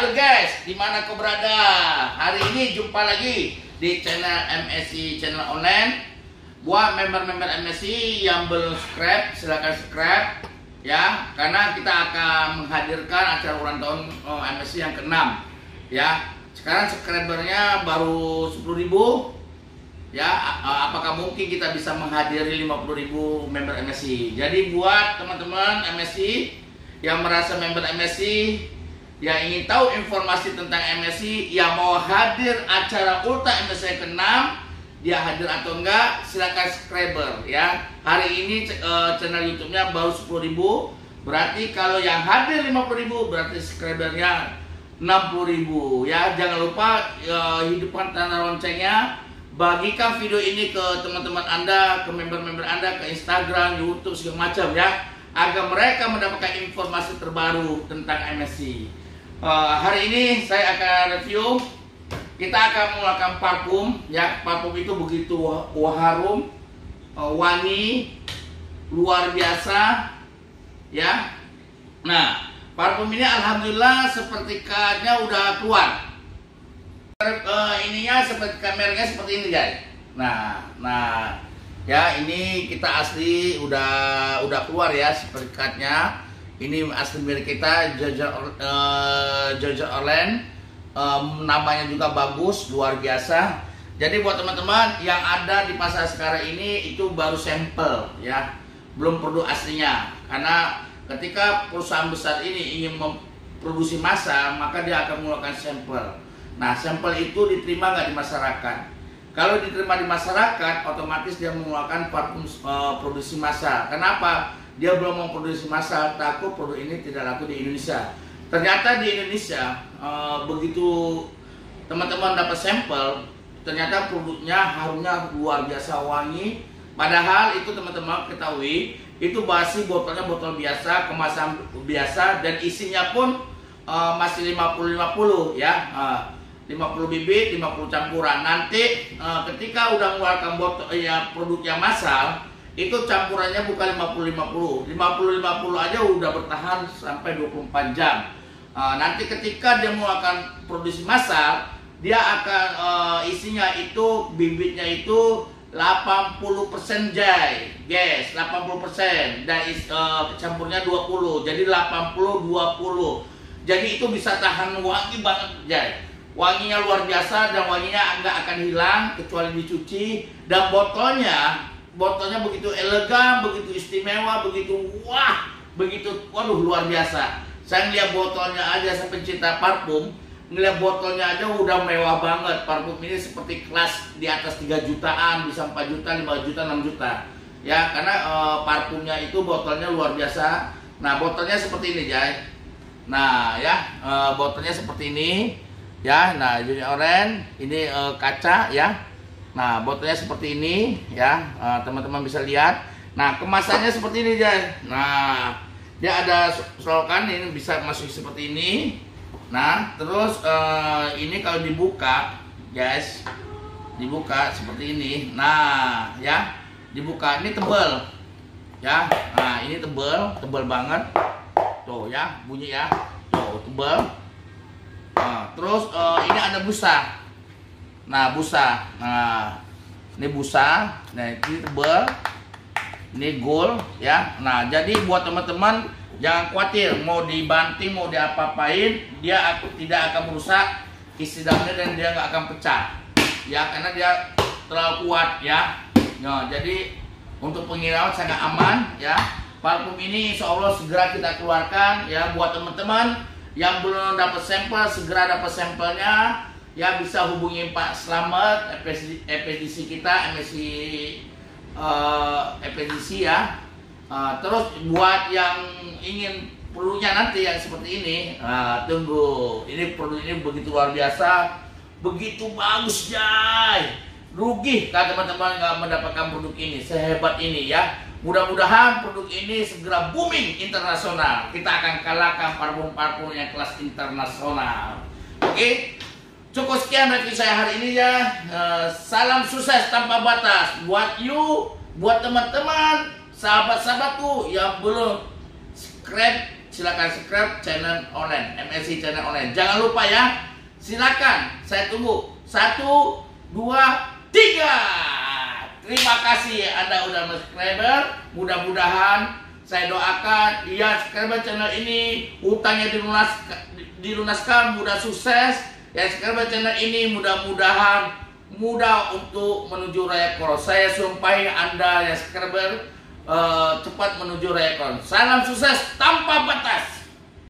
Halo guys, di mana kau berada? Hari ini jumpa lagi di channel MSI Channel Online. Buat member-member MSI yang belum subscribe, silahkan subscribe ya, karena kita akan menghadirkan acara ulang tahun oh, yang ke-6 ya. Sekarang subscribernya baru 10.000 ya. Apakah mungkin kita bisa menghadiri 50.000 member MSI? Jadi buat teman-teman MSI yang merasa member MSI yang ingin tahu informasi tentang MSI yang mau hadir acara Ulta MSI ke-6 dia hadir atau enggak silakan subscriber ya. Hari ini uh, channel YouTube-nya baru 10.000 berarti kalau yang hadir 50.000 berarti subscribernya 60.000 ya. Jangan lupa uh, hidupkan tanda loncengnya. Bagikan video ini ke teman-teman anda ke member-member anda ke Instagram YouTube segala macam ya. Agar mereka mendapatkan informasi terbaru tentang MSI uh, hari ini saya akan review. Kita akan menggunakan parfum ya. Parfum itu begitu harum uh, wangi luar biasa ya. Nah parfum ini alhamdulillah seperti kadnya udah keluar. Uh, ininya seperti kameranya seperti ini guys. Nah nah ya ini kita asli udah udah keluar ya seperti kadnya ini asli milik kita Jaja uh, Orlen. Um, namanya juga bagus luar biasa. Jadi buat teman-teman yang ada di pasar sekarang ini itu baru sampel ya. Belum produk aslinya. Karena ketika perusahaan besar ini ingin memproduksi massa maka dia akan mengeluarkan sampel. Nah sampel itu diterima nggak di masyarakat? Kalau diterima di masyarakat otomatis dia mengeluarkan parfum uh, produksi massa. Kenapa dia belum memproduksi masa takut produk ini tidak laku di Indonesia. Ternyata di Indonesia uh, begitu teman-teman dapat sampel ternyata produknya harumnya luar biasa wangi. Padahal itu teman-teman ketahui itu basi botolnya botol biasa kemasan biasa dan isinya pun uh, masih 50-50 ya. Uh, 50 bibit 50 campuran. Nanti uh, ketika udah mengeluarkan botol ya produknya massal itu campurannya bukan 50-50 50-50 aja udah bertahan sampai 24 jam. Uh, nanti ketika dia mau akan produksi massal dia akan uh, isinya itu bibitnya itu 80% jai guys 80% dan is, uh, campurnya 20 jadi 80 20 jadi itu bisa tahan wangi banget jai. Wanginya luar biasa dan wanginya nggak akan hilang kecuali dicuci. Dan botolnya botolnya begitu elegan, begitu istimewa, begitu wah, begitu waduh luar biasa. Saya ngeliat botolnya aja saya pencinta parfum, ngeliat botolnya aja udah mewah banget. Parfum ini seperti kelas di atas 3 jutaan, bisa 4 juta, 5 juta, 6 juta. Ya, karena e, parfumnya itu botolnya luar biasa. Nah, botolnya seperti ini, Jay. Nah, ya, e, botolnya seperti ini. Ya, nah, Junior Orange ini e, kaca ya Nah, botolnya seperti ini ya, eh, teman-teman uh, bisa lihat. Nah, kemasannya seperti ini guys. Nah, dia ada selokan ini bisa masuk seperti ini. Nah, terus uh, ini kalau dibuka, guys, dibuka seperti ini. Nah, ya, dibuka ini tebal, ya. Nah, ini tebal, tebal banget. Tuh ya, bunyi ya. Tuh tebal. Nah, terus uh, ini ada busa. Nah, busa. Nah, ini busa. Nah, ini tebal. Ini gold ya. Nah, jadi buat teman-teman jangan khawatir mau dibanting, mau diapa-apain, dia tidak akan merusak isi dalamnya dan dia nggak akan pecah. Ya, karena dia terlalu kuat ya. Nah, jadi untuk pengiriman sangat aman ya. Parfum ini insya Allah segera kita keluarkan ya buat teman-teman yang belum dapat sampel segera dapat sampelnya ya bisa hubungi Pak Slamet ekspedisi kita MSC uh, ekspedisi ya. Uh, terus buat yang ingin perlunya nanti yang seperti ini uh, tunggu. Ini produk ini begitu luar biasa. Begitu bagus jay rugi kalau teman-teman nggak mendapatkan produk ini? Sehebat ini ya. Mudah-mudahan produk ini segera booming internasional. Kita akan kalahkan parfum-parfum yang kelas internasional. Oke? okay? Cukup sekian review saya hari ini ya. Uh, salam sukses tanpa batas buat you, buat teman-teman, sahabat-sahabatku yang belum subscribe silakan subscribe channel online MSI channel online. Jangan lupa ya. Silakan, saya tunggu. Satu, dua, tiga. Terima kasih Anda udah subscriber. Mudah-mudahan saya doakan ya subscriber channel ini utangnya dilunas dilunaskan mudah sukses ya subscriber channel ini mudah-mudahan mudah untuk menuju raya koros saya sumpahi anda ya subscriber uh, cepat menuju raya koros salam sukses tanpa batas